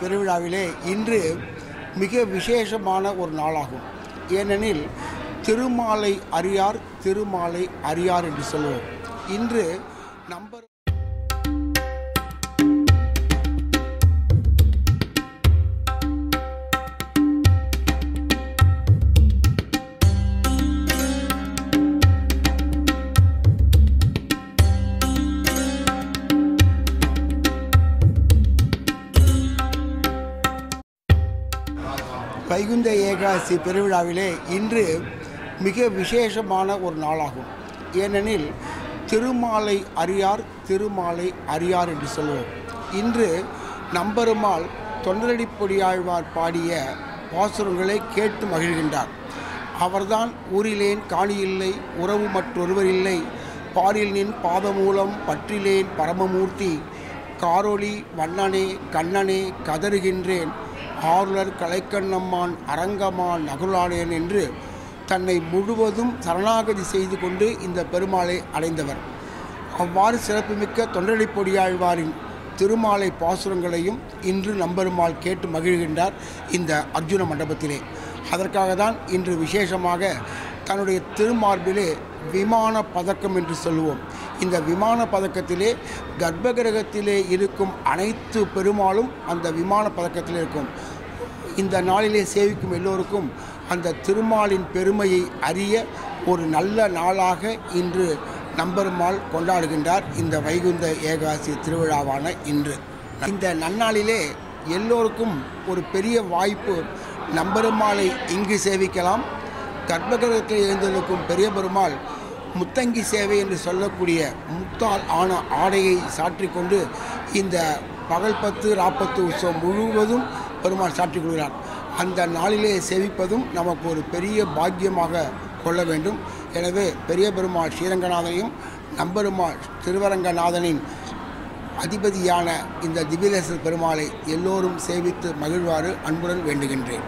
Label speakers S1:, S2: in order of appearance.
S1: பெருவிழாவிலே இன்று மிக விசேஷமான ஒரு நாளாகும். ஏனெனில் திருமாலை அறியார் திருமாலை அறியார் என்று சொல்லுவோம் இன்று நம்பர் வைகுந்த ஏகாசி பெருவிழாவிலே இன்று மிக விசேஷமான ஒரு நாளாகும். ஏனெனில் திருமாலை அறியார் திருமாலை அறியார் என்று சொல்லுவோம் இன்று நம்பெருமாள் தொண்டரடிப்பொடியாழ்வார் பாடிய பாசுரங்களை கேட்டு மகிழ்கின்றார். அவர்தான் ஊரிலேன் காணியில்லை உறவு மற்றொருவர் இல்லை. பாரில் நின் பாதமூலம் பற்றிலேன் பரமமூர்த்தி. காரொளி வண்ணனே கண்ணனே கதறுகின்றேன். ஆளுநர் கலைக்கண்ணம்மான் அரங்கமான் நகுலானேன் என்று தன்னை முழுவதும் சரணாகதி செய்து கொண்டு இந்த பெருமாளை அடைந்தவர். அவ்வாறு சிறப்புமிக்க தொண்டடிப்பொடியாழ்வாரின் திருமாலை பாசுரங்களையும் இன்று நம்பெருமாள் கேட்டு மகிழ்கின்றார் இந்த அர்ஜுன மண்டபத்திலே. அதற்காக தான் இன்று விசேஷமாக தன்னுடைய திருமார்பிலே விமான பதக்கம் என்று சொல்லுவோம் இந்த விமான பதக்கத்திலே கர்ப்பகிரகத்திலே இருக்கும் அனைத்து பெருமாளும் அந்த விமான பதக்கத்திலே இருக்கும். இந்த நாளிலே சேவிக்கும் எல்லோருக்கும் அந்த திருமாலின் பெருமையை அறிய ஒரு நல்ல நாளாக இன்று நம்பெருமாள் கொண்டாடுகின்றார். இந்த வைகுந்த ஏகாசி திருவிழாவான இன்று. இந்த நன்னாளிலே எல்லோருக்கும் ஒரு பெரிய வாய்ப்பு. நம்பெருமாளை இங்கு சேவிக்கலாம். கர்ப்பகிரகத்தில் எழுந்திருக்கும் பெரிய பெருமாள் முத்தங்கி சேவை என்று சொல்லக்கூடிய முத்தால் ஆன ஆடையை சாற்றிக்கொண்டு இந்த பகல் பத்து ராப்பத்து உற்சவம் முழுவதும் பெருமாள் சாற்றிக் கொள்கிறார். அந்த நாளிலே சேவிப்பதும் நமக்கு ஒரு பெரிய பாக்கியமாக கொள்ள வேண்டும். எனவே பெரிய பெருமாள் ஸ்ரீரங்கநாதனையும் நம்பெருமாள் திருவரங்கநாதனின் அதிபதியான இந்த திவ்யதேச பெருமாளை எல்லோரும் சேவித்து மகிழ்வாறு அன்புடன் வேண்டுகின்றேன்.